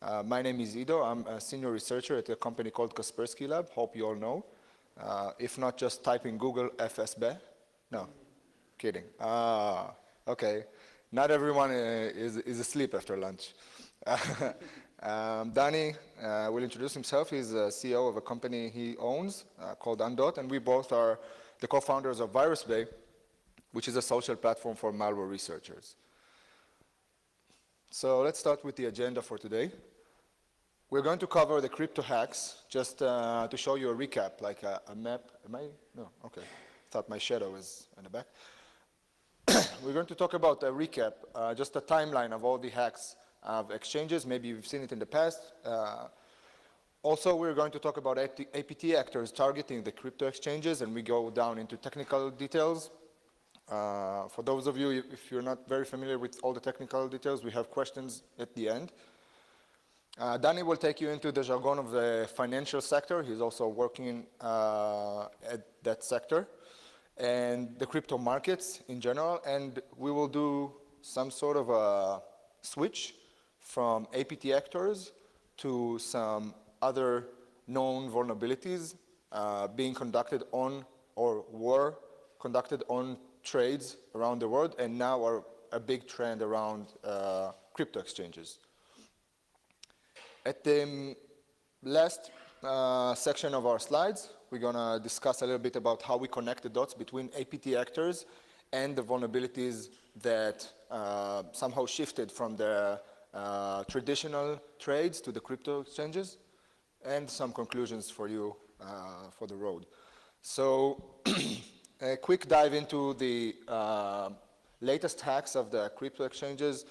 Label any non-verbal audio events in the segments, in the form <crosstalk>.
Uh, my name is Ido. I'm a senior researcher at a company called Kaspersky Lab. Hope you all know. Uh, if not, just type in Google FSB. No, kidding. Ah, okay. Not everyone uh, is, is asleep after lunch. <laughs> um, Dani uh, will introduce himself. He's the CEO of a company he owns uh, called Undot, and we both are the co-founders of VirusBay, which is a social platform for malware researchers. So let's start with the agenda for today. We're going to cover the crypto hacks, just uh, to show you a recap, like a, a, map. Am I? No, okay. Thought my shadow was in the back. <coughs> We're going to talk about a recap, uh, just a timeline of all the hacks of exchanges. Maybe you've seen it in the past. Uh, also, we're going to talk about APT actors targeting the crypto exchanges, and we go down into technical details. Uh, for those of you, if you're not very familiar with all the technical details, we have questions at the end. Uh, Dani will take you into the jargon of the financial sector. He's also working uh, at that sector and the crypto markets in general. And we will do some sort of a switch from APT actors to some other known vulnerabilities uh, being conducted on or were conducted on trades around the world and now are a big trend around uh, crypto exchanges. At the last uh, section of our slides, we're going to discuss a little bit about how we connect the dots between APT actors and the vulnerabilities that uh, somehow shifted from the uh, traditional trades to the crypto exchanges, and some conclusions for you uh, for the road. So <clears throat> a quick dive into the uh, latest hacks of the crypto exchanges.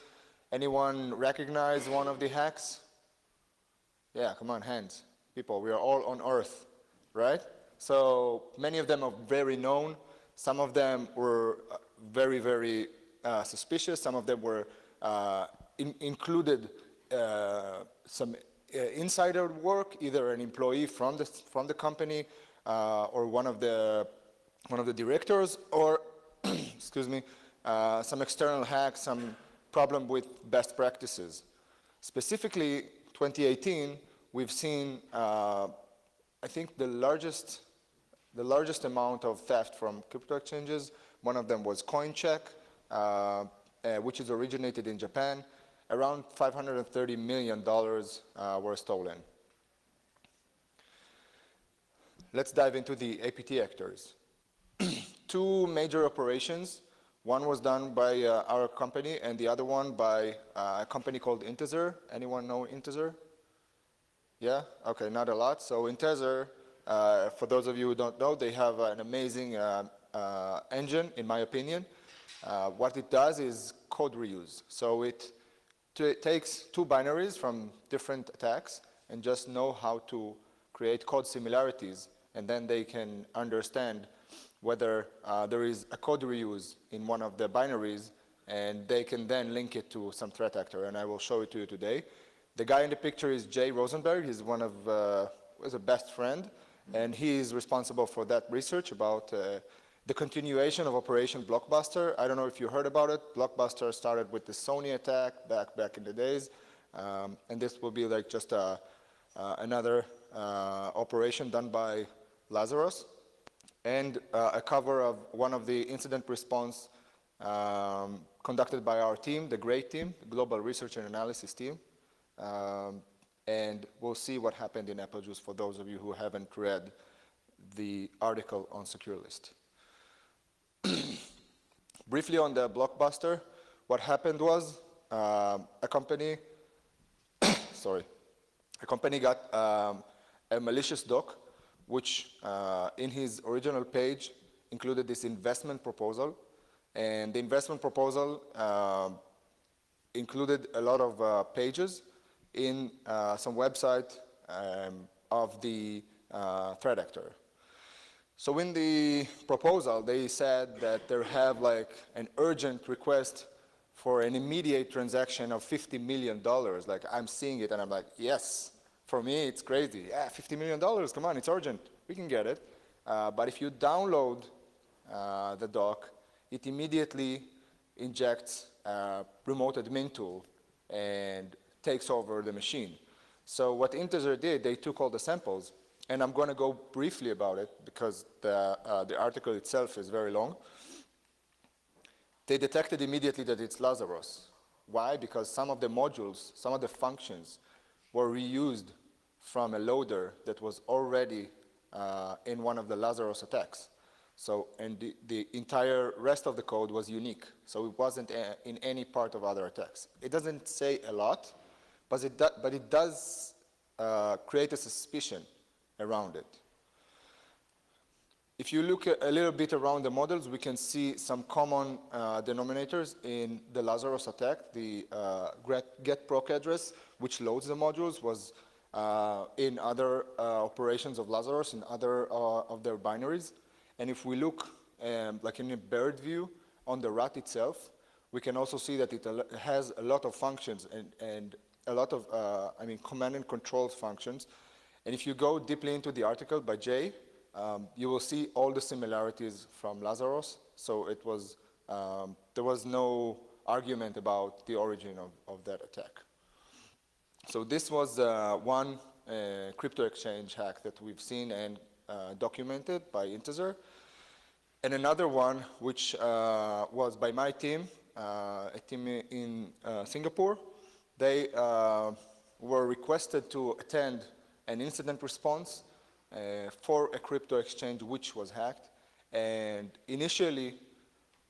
Anyone recognize one of the hacks? Yeah, come on, hands. People, we are all on Earth, right? So many of them are very known. Some of them were uh, very, very uh, suspicious. Some of them were uh, in included uh, some uh, insider work, either an employee from the, from the company or one of the one of the directors or, <clears throat> excuse me, uh, some external hack, some problem with best practices. Specifically, 2018, we've seen, uh, I think, the largest, the largest amount of theft from crypto exchanges. One of them was CoinCheck, uh, uh which is originated in Japan. Around $530 million uh, were stolen. Let's dive into the APT actors two major operations. One was done by uh, our company and the other one by uh, a company called Intezer. Anyone know Intezer? Yeah? Okay, not a lot. So Intezer, uh, for those of you who don't know, they have an amazing uh, uh, engine, in my opinion. Uh, what it does is code reuse. So it takes two binaries from different attacks and just know how to create code similarities and then they can understand whether uh, there is a code reuse in one of the binaries and they can then link it to some threat actor and I will show it to you today. The guy in the picture is Jay Rosenberg. He's one of, uh, a best friend and he is responsible for that research about uh, the continuation of Operation Blockbuster. I don't know if you heard about it. Blockbuster started with the Sony attack back, back in the days. Um, and this will be like just a, uh, another uh, operation done by Lazarus and uh, a cover of one of the incident response um, conducted by our team, the GREAT team, the Global Research and Analysis team. Um, and we'll see what happened in AppleJeus for those of you who haven't read the article on SecureList. <clears throat> Briefly on the Blockbuster, what happened was uh, a company, <coughs> sorry, a company got um, a malicious doc which uh, in his original page included this investment proposal. And the investment proposal uh, included a lot of uh, pages in uh, some website um, of the uh, threat actor. So in the proposal, they said that they have like an urgent request for an immediate transaction of $50 million. Like I'm seeing it and I'm like, yes, for me, it's crazy. Yeah, $50 million, come on, it's urgent. We can get it. Uh, but if you download uh, the doc, it immediately injects a remote admin tool and takes over the machine. So what Intezer did, they took all the samples, and I'm going to go briefly about it because the, uh, the article itself is very long. They detected immediately that it's Lazarus. Why? Because some of the modules, some of the functions were reused from a loader that was already uh, in one of the Lazarus attacks. So, and the, the, entire rest of the code was unique. So it wasn't a, uh, in any part of other attacks. It doesn't say a lot, but it, do, but it does uh, create a suspicion around it. If you look a, little bit around the models, we can see some common uh, denominators in the Lazarus attack. The uh, get proc address, which loads the modules, was in other uh, operations of Lazarus, in other of their binaries. And if we look um, like in a bird view on the rat itself, we can also see that it has a lot of functions and, and a lot of, uh, I mean, command and control functions. And if you go deeply into the article by Jay, um, you will see all the similarities from Lazarus. So it was, um, there was no argument about the origin of, of that attack. So this was uh, one uh, crypto exchange hack that we've seen and uh, documented by Intezer. And another one, which was by my team, a team in Singapore. They were requested to attend an incident response uh, for a crypto exchange which was hacked. And initially,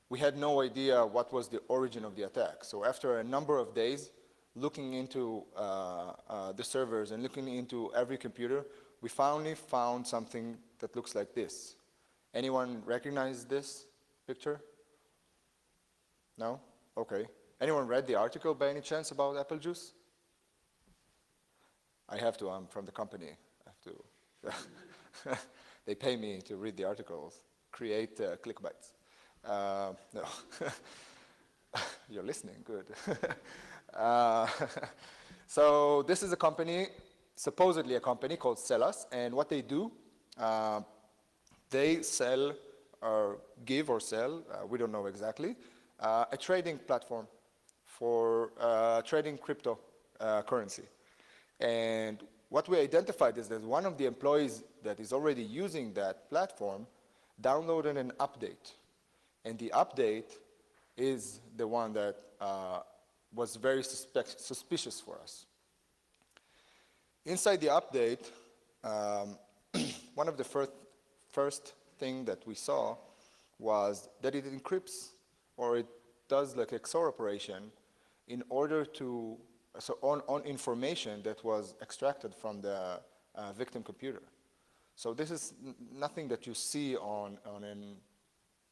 we had no idea what was the origin of the attack. So after a number of days, looking into uh, uh, the servers and looking into every computer, we finally found something that looks like this. Anyone recognize this picture? No? Okay. Anyone read the article by any chance about AppleJeus? I have to, I'm from the company. I have to. <laughs> they pay me to read the articles, create uh, clickbites. Uh, no. <laughs> <laughs> You're listening, good. <laughs> uh, <laughs> so this is a company supposedly a company called Celas, and what they do, uh, they sell or give or sell, uh, we don't know exactly, uh, a trading platform for uh, trading crypto uh, currency. And what we identified is that one of the employees that is already using that platform downloaded an update. And the update is the one that uh, was very suspicious for us. Inside the update, um, <clears throat> one of the first, first thing that we saw was that it encrypts or it does like XOR operation in order to, so on, on information that was extracted from the uh, victim computer. So this is nothing that you see on, on an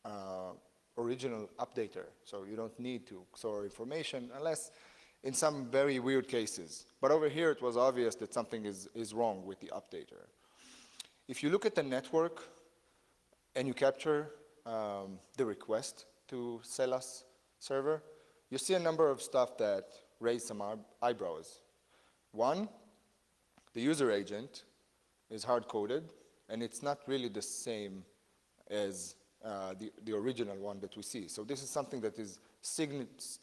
uh, original updater. So you don't need to store information unless in some very weird cases. But over here, it was obvious that something is, is wrong with the updater. If you look at the network and you capture um, the request to Celas server, you see a number of stuff that raise some eyebrows. One, the user agent is hard-coded, and it's not really the same as uh, the, the original one that we see. So this is something that is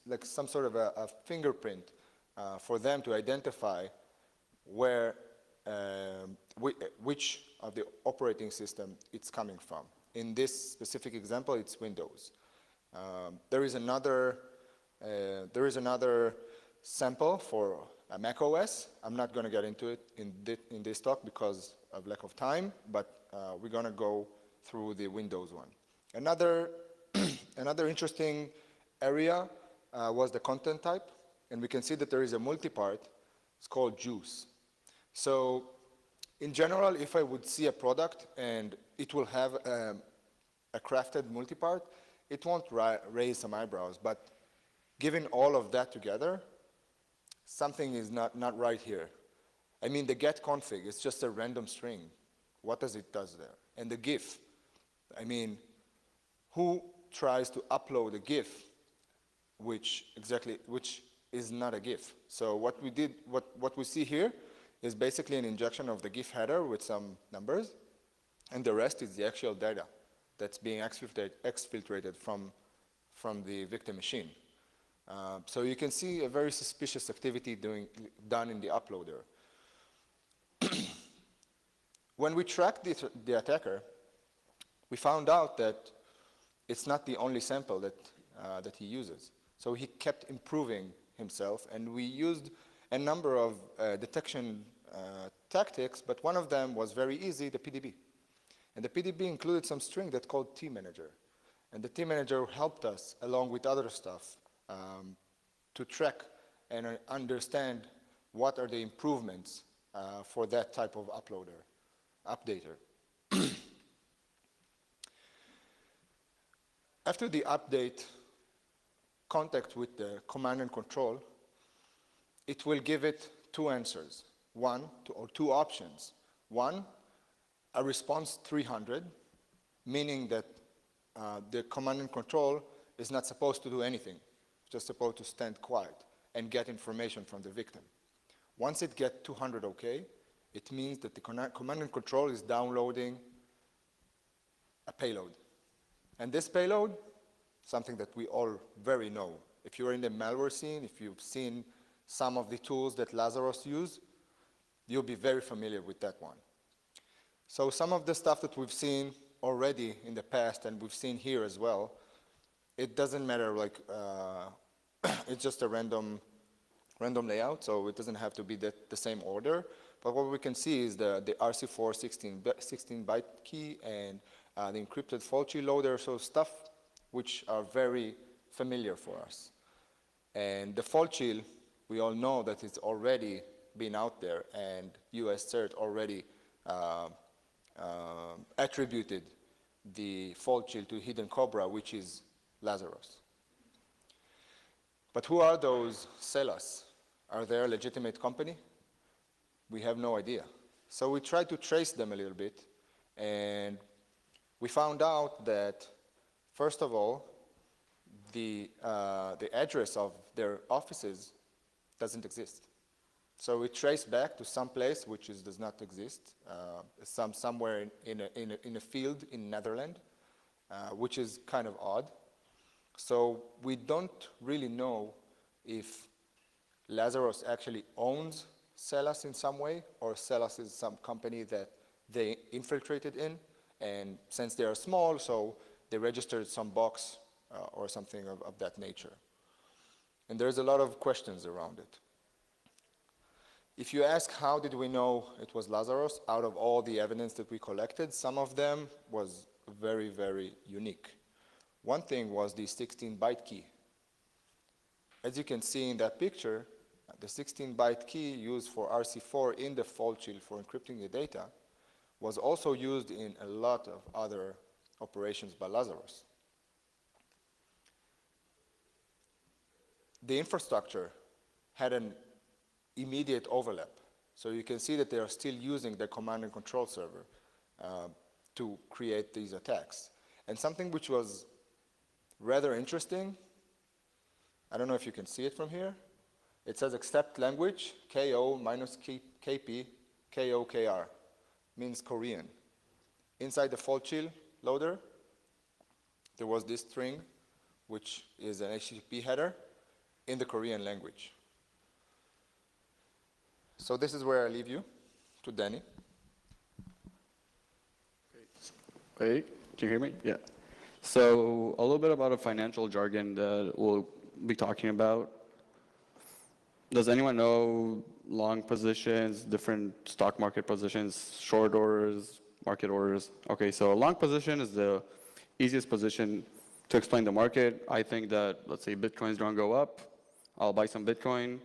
like some sort of a, a fingerprint uh, for them to identify where, um, which of the operating system it's coming from. In this specific example, it's Windows. Um, there is another, uh, there is another sample for a Mac OS. I'm not going to get into it in, thi in, this talk because of lack of time, but uh, we're going to go through the Windows one. Another, <clears throat> another interesting area uh, was the content type, and we can see that there is a multipart. It's called juice. So in general, if I would see a product and it will have um, a crafted multipart, it won't raise some eyebrows. But given all of that together, something is not, not right here. I mean, the get config is just a random string. What does it does there? And the GIF, I mean, who tries to upload a GIF which exactly, which is not a GIF. So what we did, what, what we see here is basically an injection of the GIF header with some numbers, and the rest is the actual data that's being exfiltrated, exfiltrated from, from the victim machine. Uh, so you can see a very suspicious activity doing, done in the uploader. <clears throat> when we tracked the, the attacker, we found out that it's not the only sample that, uh, that he uses. So he kept improving himself, and we used a number of uh, detection uh, tactics, but one of them was very easy, the PDB. And the PDB included some string that called T-manager. And the T-manager helped us, along with other stuff, um, to track and uh, understand what are the improvements uh, for that type of uploader, updater. After the update contact with the command and control, it will give it two answers, one or two options. One, a response 300, meaning that uh, the command and control is not supposed to do anything, just supposed to stand quiet and get information from the victim. Once it gets 200 OK, it means that the command and control is downloading a payload. And this payload, something that we all very know. If you're in the malware scene, if you've seen some of the tools that Lazarus use, you'll be very familiar with that one. So some of the stuff that we've seen already in the past and we've seen here as well, it doesn't matter like, uh, <coughs> it's just a random, random layout, so it doesn't have to be the, the same order. But what we can see is the, the RC4 16, 16 byte key and the encrypted Fallchill loader, so stuff which are very familiar for us. And the Fallchill we all know that it's already been out there and US CERT already uh, uh, attributed the Fallchill to Hidden Cobra, which is Lazarus. But who are those Celas? Are they a legitimate company? We have no idea. So we tried to trace them a little bit, and we found out that, first of all, the, uh, the address of their offices doesn't exist. So we trace back to some place which is, does not exist, uh, some, somewhere in, in, a, in, a, in, a, field in Netherlands, uh, which is kind of odd. So we don't really know if Lazarus actually owns Celas in some way, or Celas is some company that they infiltrated in, and since they are small, so they registered some box uh, or something of, of that nature. And there's a lot of questions around it. If you ask how did we know it was Lazarus, out of all the evidence that we collected, some of them was very, very unique. One thing was the 16-byte key. As you can see in that picture, the 16-byte key used for RC4 in the Fallchill for encrypting the data was also used in a lot of other operations by Lazarus. The infrastructure had an immediate overlap. So you can see that they are still using the command and control server uh, to create these attacks. And something which was rather interesting, I don't know if you can see it from here, it says accept language, KO minus KP, KOKR means Korean. Inside the Fallchill loader, there was this string, which is an HTTP header in the Korean language. So this is where I leave you to Dani. Wait, can you hear me? Yeah. So a little bit about a financial jargon that we'll be talking about. Does anyone know long positions, different stock market positions, short orders, market orders. Okay, so a long position is the easiest position to explain the market. I think that, let's say Bitcoin's going to go up. I'll buy some Bitcoin.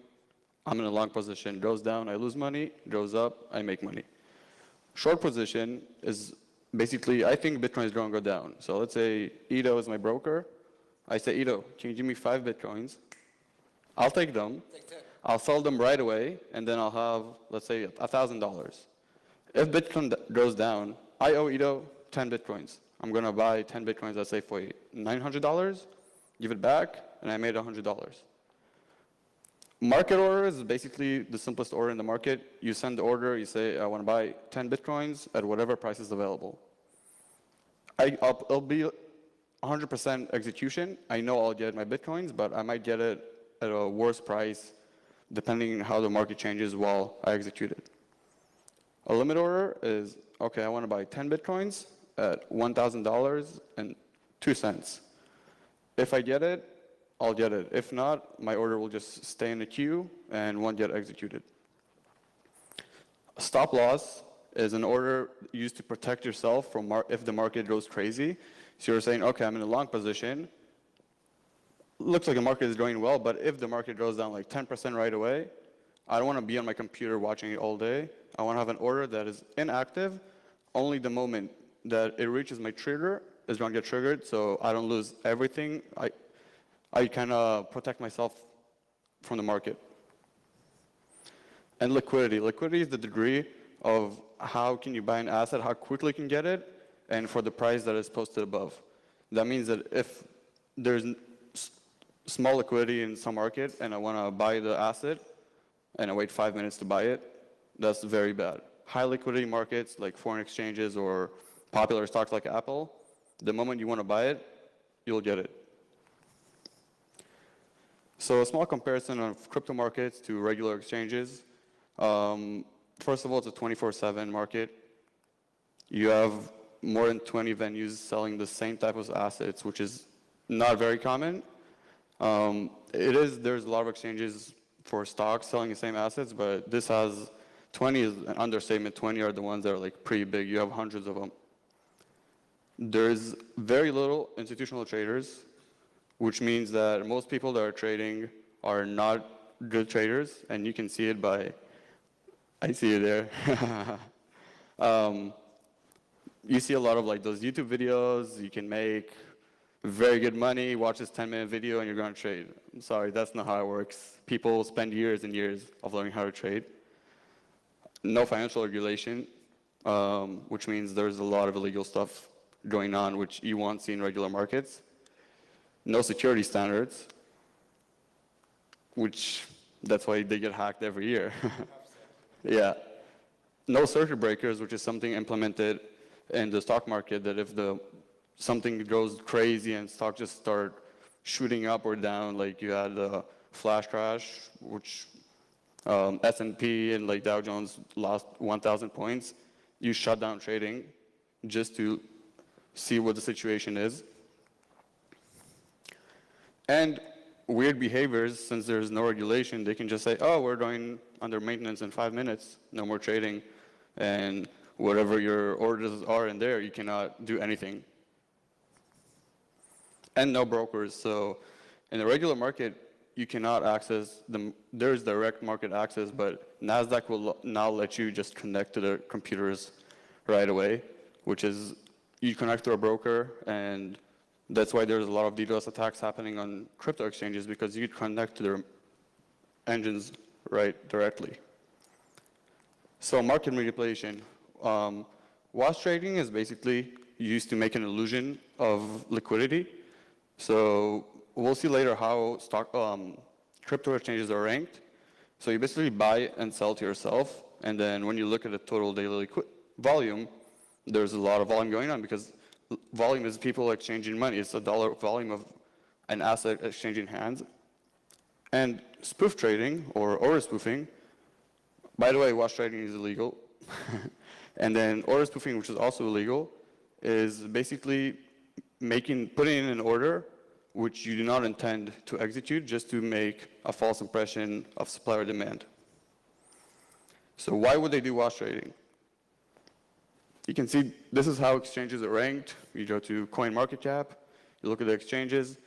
I'm in a long position. Goes down, I lose money. Goes up, I make money. Short position is basically, I think Bitcoin is going to go down. So let's say Ido is my broker. I say, Ido, can you give me five Bitcoins? I'll take them. Take I'll sell them right away, and then I'll have, let's say, $1,000. If Bitcoin goes down, I owe Ido 10 Bitcoins. I'm going to buy 10 Bitcoins, let's say, for $900, give it back, and I made $100. Market order is basically the simplest order in the market. You send the order, you say, I want to buy 10 Bitcoins at whatever price is available. I, will be 100% execution. I know I'll get my Bitcoins, but I might get it at a worse price, depending on how the market changes while I execute it. A limit order is, okay, I want to buy 10 Bitcoins at $1,000 and 2 cents. If I get it, I'll get it. If not, my order will just stay in the queue and won't get executed. Stop loss is an order used to protect yourself from if the market goes crazy. So you're saying, okay, I'm in a long position. Looks like the market is going well, but if the market goes down like 10% right away, I don't want to be on my computer watching it all day. I want to have an order that is inactive. Only the moment that it reaches my trigger is going to get triggered, so I don't lose everything. I, I kind of protect myself from the market. And liquidity. Liquidity is the degree of how can you buy an asset, how quickly you can get it, and for the price that is posted above. That means that if there's small liquidity in some market and I want to buy the asset and I wait five minutes to buy it, that's very bad. High liquidity markets like foreign exchanges or popular stocks like Apple, the moment you want to buy it, you'll get it. So a small comparison of crypto markets to regular exchanges. Um, first of all, it's a 24/7 market. You have more than 20 venues selling the same type of assets, which is not very common. Um, it is. There's a lot of exchanges for stocks selling the same assets, but this has 20 is an understatement. 20 are the ones that are like pretty big. You have hundreds of them. There's very little institutional traders, which means that most people that are trading are not good traders, and you can see it by, I see you there. <laughs> um, you see a lot of like those YouTube videos, you can make very good money, watch this 10 minute video and you're going to trade. I'm sorry, that's not how it works. People spend years and years of learning how to trade. No financial regulation, um, which means there's a lot of illegal stuff going on, which you won't see in regular markets. No security standards, which that's why they get hacked every year. <laughs> yeah. No circuit breakers, which is something implemented in the stock market that if the something goes crazy and stock just start shooting up or down, like you had a flash crash, which um, S&P and like Dow Jones lost 1,000 points, you shut down trading just to see what the situation is. And weird behaviors, since there's no regulation, they can just say, oh, we're going under maintenance in five minutes, no more trading, and whatever your orders are in there, you cannot do anything. And no brokers, so in the regular market, you cannot access the, there's direct market access, but NASDAQ will now let you just connect to their computers right away, which is, you connect to a broker, and that's why there's a lot of DDoS attacks happening on crypto exchanges, because you connect to their engines right directly. So market manipulation. Um, wash trading is basically used to make an illusion of liquidity. So we'll see later how stock um, crypto exchanges are ranked. So you basically buy and sell to yourself, and then when you look at the total daily volume, there's a lot of volume going on because volume is people exchanging money. It's a dollar volume of an asset exchanging hands. And spoof trading or order spoofing by the way, wash trading is illegal. <laughs> and then order spoofing, which is also illegal, is basically making, putting in an order which you do not intend to execute just to make a false impression of supply or demand. So why would they do wash trading? You can see this is how exchanges are ranked. You go to CoinMarketCap, you look at the exchanges.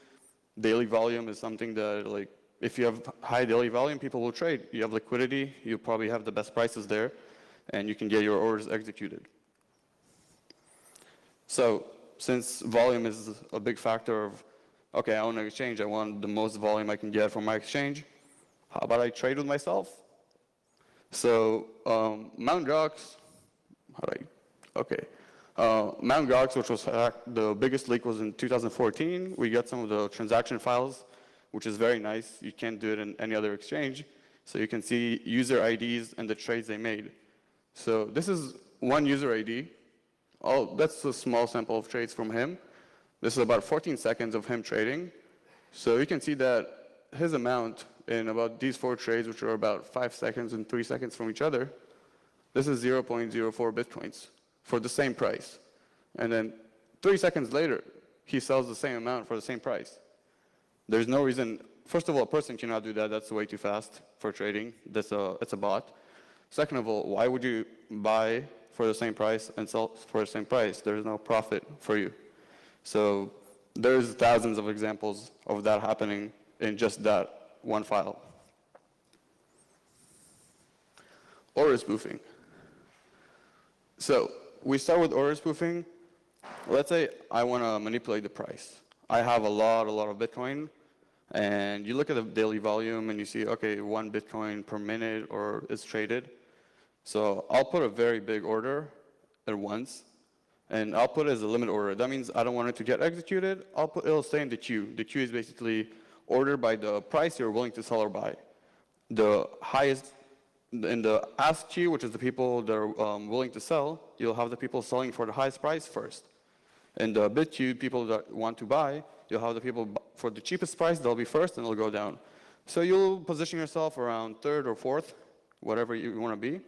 Daily volume is something that like if you have high daily volume, people will trade. You have liquidity, you probably have the best prices there, and you can get your orders executed. So since volume is a big factor of, okay, I own an exchange, I want the most volume I can get from my exchange, how about I trade with myself? So um, Mt. Gox, okay. Uh, Mt. Gox, which was hacked, the biggest leak was in 2014. We got some of the transaction files, which is very nice. You can't do it in any other exchange. So you can see user IDs and the trades they made. So this is one user ID. Oh, that's a small sample of trades from him. This is about 14 seconds of him trading. So you can see that his amount in about these four trades, which are about five seconds and three seconds from each other, this is 0.04 bitcoins for the same price. And then three seconds later, he sells the same amount for the same price. There's no reason, first of all, a person cannot do that. That's way too fast for trading. That's a, it's a bot. Second of all, why would you buy for the same price and sell for the same price? There's no profit for you. So there's thousands of examples of that happening in just that one file. Order spoofing. So we start with order spoofing. Let's say I want to manipulate the price. I have a lot, a lot of Bitcoin, and you look at the daily volume and you see, okay, one Bitcoin per minute or is traded. So I'll put a very big order at once, and I'll put it as a limit order. That means I don't want it to get executed. I'll put, it'll stay in the queue. The queue is basically ordered by the price you're willing to sell or buy. The highest, in the ask queue, which is the people that are um, willing to sell, you'll have the people selling for the highest price first. In the bid queue, people that want to buy, you'll have the people for the cheapest price, they'll be first and they'll go down. So you'll position yourself around third or fourth, whatever you want to be.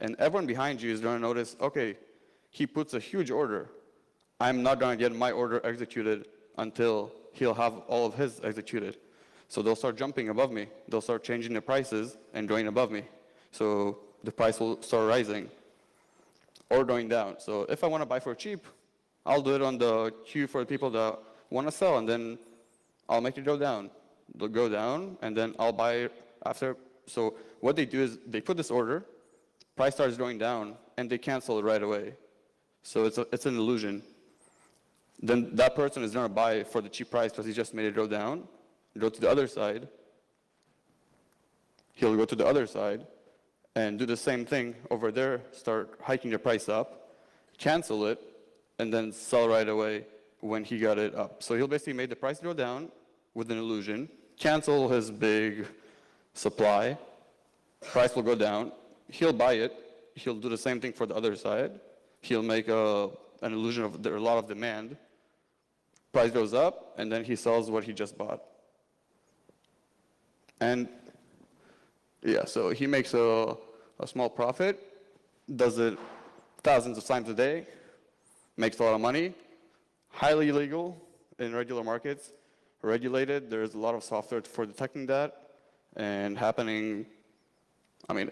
And everyone behind you is going to notice, okay, he puts a huge order. I'm not going to get my order executed until he'll have all of his executed. So they'll start jumping above me. They'll start changing the prices and going above me. So the price will start rising or going down. So if I want to buy for cheap, I'll do it on the queue for the people that want to sell, and then I'll make it go down. They'll go down, and then I'll buy after. So what they do is they put this order, price starts going down, and they cancel it right away. So it's, a, it's an illusion. Then that person is going to buy for the cheap price because he just made it go down, go to the other side. He'll go to the other side and do the same thing over there, start hiking the price up, cancel it, and then sell right away when he got it up. So he'll basically make the price go down with an illusion, cancel his big supply, price will go down, he'll buy it, he'll do the same thing for the other side, he'll make a, an illusion of there a lot of demand, price goes up, and then he sells what he just bought. And yeah, so he makes a, a small profit, does it thousands of times a day, makes a lot of money, highly illegal in regular markets, regulated. There's a lot of software for detecting that and happening. I mean,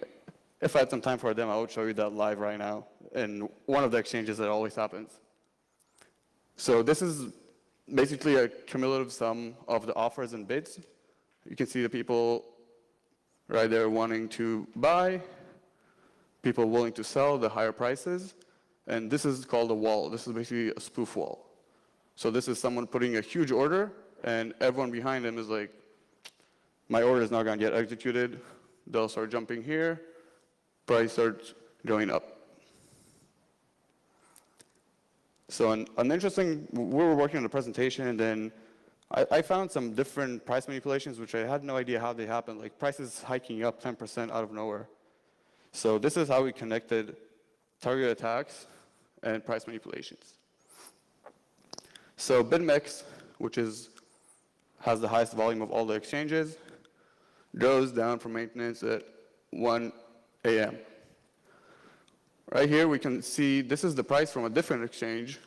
if I had some time for a demo, I would show you that live right now in one of the exchanges that always happens. So this is basically a cumulative sum of the offers and bids. You can see the people right there wanting to buy, people willing to sell the higher prices, and this is called a wall. This is basically a spoof wall. So this is someone putting a huge order, and everyone behind them is like, my order is not going to get executed. They'll start jumping here, price starts going up. So an, an interesting, we were working on a presentation, and then I, I, found some different price manipulations, which I had no idea how they happened, like prices hiking up 10% out of nowhere. So this is how we connected target attacks and price manipulations. So BitMEX, which is, has the highest volume of all the exchanges, goes down for maintenance at 1 a.m. Right here we can see this is the price from a different exchange,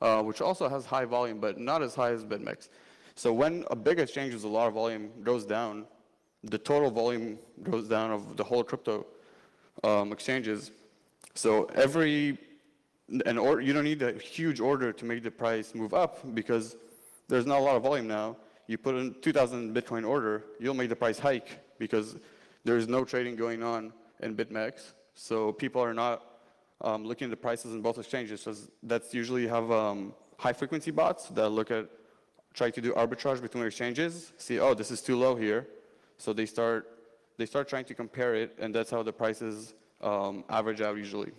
uh, which also has high volume, but not as high as BitMEX. So when a big exchange with a lot of volume goes down, the total volume goes down of the whole crypto um, exchanges. So every an order, you don't need a huge order to make the price move up because there's not a lot of volume now. You put in 2,000 Bitcoin order, you'll make the price hike because there's no trading going on in BitMEX. So people are not um, looking at the prices in both exchanges. So that's usually have um, high frequency bots that look at, try to do arbitrage between exchanges, see, oh, this is too low here. So they start, they start trying to compare it, and that's how the prices um, average out usually.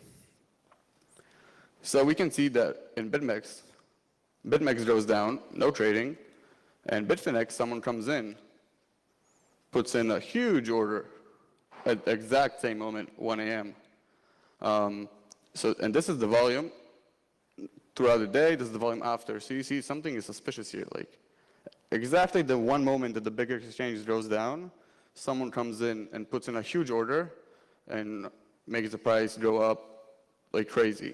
So we can see that in BitMEX, BitMEX goes down, no trading, and Bitfinex, someone comes in, puts in a huge order at the exact same moment, 1 a.m. Um, so, and this is the volume throughout the day, this is the volume after. So you see something is suspicious here. Like, exactly the one moment that the bigger exchange goes down, someone comes in and puts in a huge order and makes the price go up like crazy.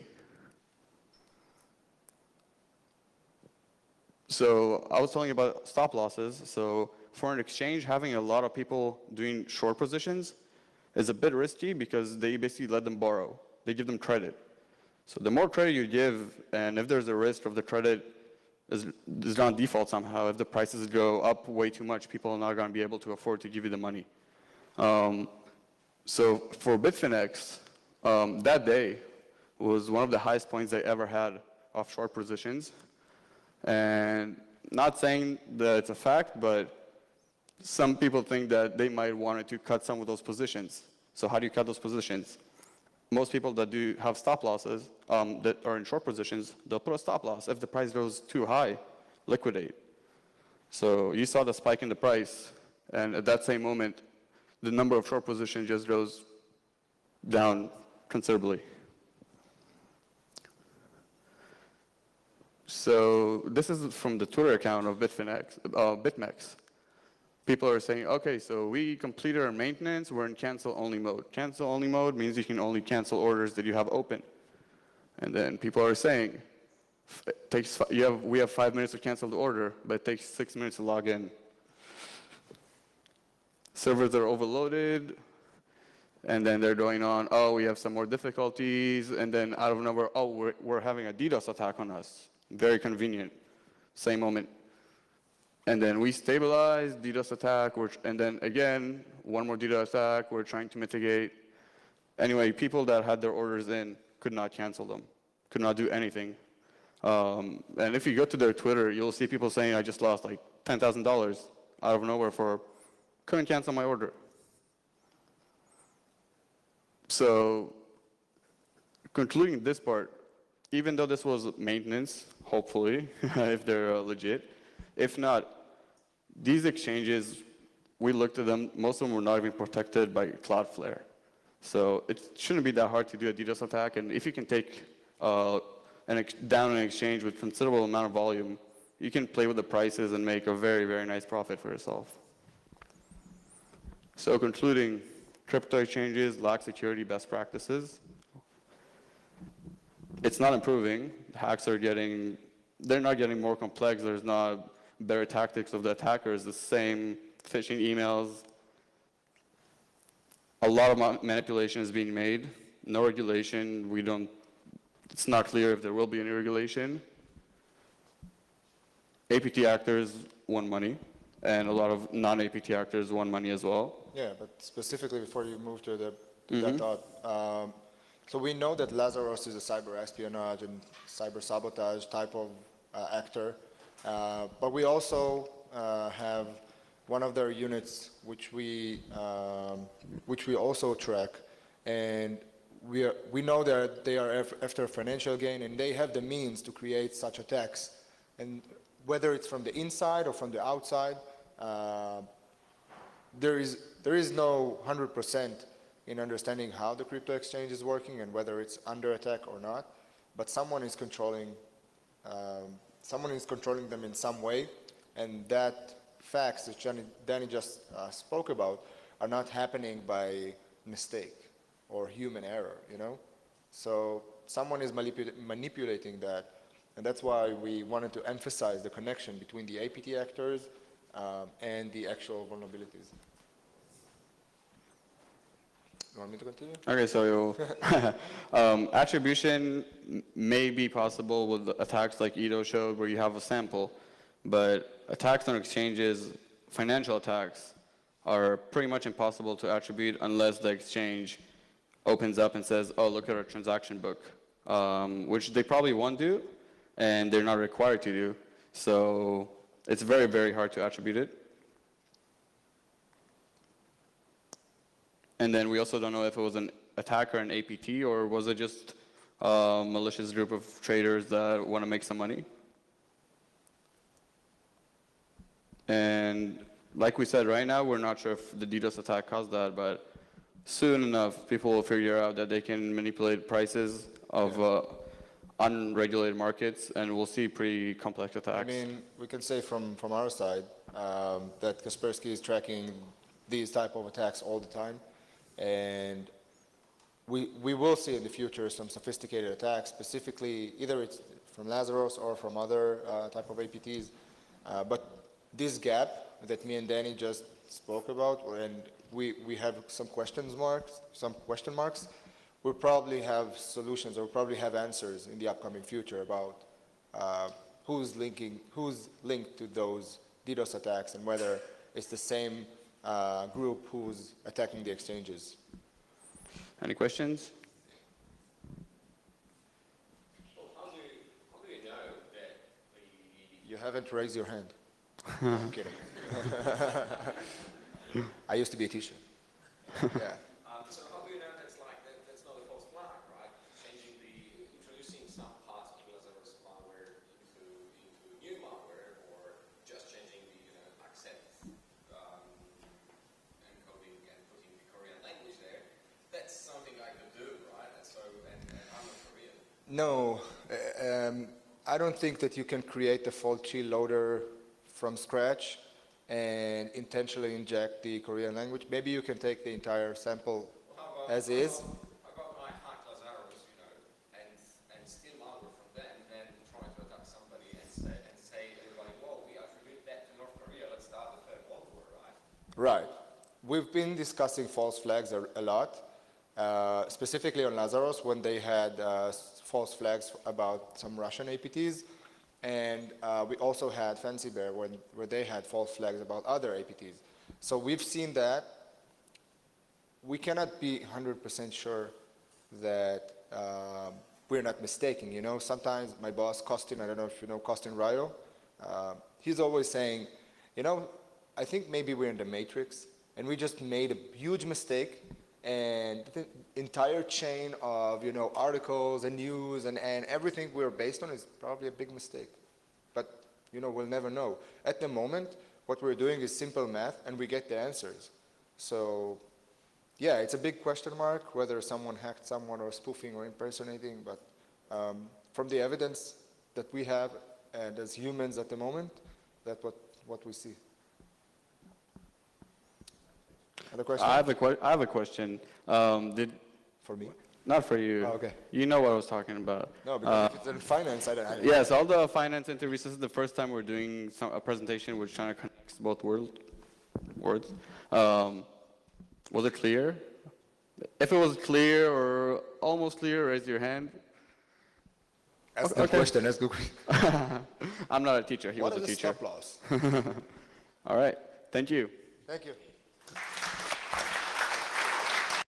So I was telling you about stop losses. So for an exchange, having a lot of people doing short positions is a bit risky because they basically let them borrow. They give them credit. So the more credit you give, and if there's a risk of the credit is, is on default somehow, if the prices go up way too much, people are not going to be able to afford to give you the money. Um, so for Bitfinex, um, that day was one of the highest points they ever had off short positions. And not saying that it's a fact, but some people think that they might want to cut some of those positions. So how do you cut those positions? Most people that do have stop losses, um, that are in short positions, they'll put a stop loss. If the price goes too high, liquidate. So you saw the spike in the price, and at that same moment, the number of short positions just goes down considerably. So this is from the Twitter account of Bitfinex, uh, BitMEX. People are saying, okay, so we completed our maintenance, we're in cancel only mode. Cancel only mode means you can only cancel orders that you have open. And then people are saying, it takes, you have, we have five minutes to cancel the order, but it takes six minutes to log in. Servers are overloaded, and then they're going on, oh, we have some more difficulties, and then out of nowhere, oh, we're, we're having a DDoS attack on us. Very convenient. Same moment. And then we stabilize, DDoS attack, and then again, one more DDoS attack, we're trying to mitigate. Anyway, people that had their orders in could not cancel them, could not do anything. Um, and if you go to their Twitter, you'll see people saying, I just lost like $10,000 out of nowhere for, couldn't cancel my order. So, concluding this part, even though this was maintenance, hopefully, <laughs> if they're uh, legit, if not, these exchanges, we looked at them, most of them were not even protected by Cloudflare. So it shouldn't be that hard to do a DDoS attack, and if you can take uh, an down an exchange with considerable amount of volume, you can play with the prices and make a very, very nice profit for yourself. So concluding, crypto exchanges lack security best practices. It's not improving. Hacks are getting, they're not getting more complex. There's not better tactics of the attackers, the same phishing emails. A lot of manipulation is being made. No regulation. We don't, it's not clear if there will be any regulation. APT actors won money, and a lot of non-APT actors won money as well. Yeah, but specifically before you move to the, to that thought, um, so we know that Lazarus is a cyber espionage and cyber sabotage type of uh, actor, but we also uh, have one of their units which we um, which we also track, and we are, we know that they are after financial gain and they have the means to create such attacks, and whether it's from the inside or from the outside. Uh, there is, there is no 100% in understanding how the crypto exchange is working and whether it's under attack or not, but someone is controlling, um, someone is controlling them in some way, and that facts that Johnny, Dani just uh, spoke about are not happening by mistake or human error, you know? So someone is manipu- manipulating that, and that's why we wanted to emphasize the connection between the APT actors um, and the actual vulnerabilities. You want me to continue? Okay, so <laughs> um, attribution may be possible with attacks like Ido showed, where you have a sample, but attacks on exchanges, financial attacks, are pretty much impossible to attribute unless the exchange opens up and says, "Oh, look at our transaction book," um, which they probably won't do, and they're not required to do. So it's very, very hard to attribute it. And then we also don't know if it was an attacker, an APT, or was it just a malicious group of traders that want to make some money? And like we said, right now, we're not sure if the DDoS attack caused that, but soon enough, people will figure out that they can manipulate prices of uh, unregulated markets, and we'll see pretty complex attacks. I mean, we can say from, from our side um, that Kaspersky is tracking these type of attacks all the time. And we, we will see in the future some sophisticated attacks, specifically either it's from Lazarus or from other uh, type of APTs. Uh, But this gap that me and Dani just spoke about, and we, we have some questions marks, some question marks, we'll probably have solutions or we'll probably have answers in the upcoming future about uh, who's linking, who's linked to those DDoS attacks and whether it's the same uh, group who's attacking the exchanges. Any questions? Well, how do you, how do you know that You haven't raised your hand. <laughs> I'm kidding. <laughs> I used to be a teacher. <laughs> Yeah. um, so how do you know that's like, that, that's not a false flag, right? Changing the, introducing some parts of Lazarus malware into, into new malware, or just changing the, you know, accept, um, encoding and putting the Korean language there, that's something I could do, right? And so, and, and I'm not Korean. No, uh, um, I don't think that you can create a Fallchill loader from scratch and intentionally inject the Korean language. Maybe you can take the entire sample Well, as is. about- How about I hack Lazarus, you know, and, and steal malware from them, then try to attack somebody and say, and say, everybody, whoa, we attribute that to North Korea, let's start the third world war, right? We've been discussing false flags a, a lot, uh, specifically on Lazarus when they had uh, false flags about some Russian APTs. And uh, we also had Fancy Bear when, where they had false flags about other APTs. So we've seen that. We cannot be 100% sure that um, we're not mistaken. You know, sometimes my boss, Costin, I don't know if you know Costin Raiu, uh, he's always saying, you know, I think maybe we're in the matrix and we just made a huge mistake and the entire chain of, you know, articles and news and, and everything we're based on is probably a big mistake. But, you know, we'll never know. At the moment, what we're doing is simple math and we get the answers. So, yeah, it's a big question mark whether someone hacked someone or spoofing or impersonating, but um, from the evidence that we have and as humans at the moment, that's what, what we see. Other question I have a que- I have a question. Um, did, for me? not for you. Oh, okay. You know what I was talking about. No, because if it's in finance, I don't. I don't Yes, all the finance interviews, this is the first time we're doing some, a presentation which kind of connects both world, words. Um, was it clear? If it was clear or almost clear, raise your hand. Ask Okay. good question. That's good. question. <laughs> I'm not a teacher, he What was is a the teacher. stop loss? <laughs> All right, thank you. Thank you.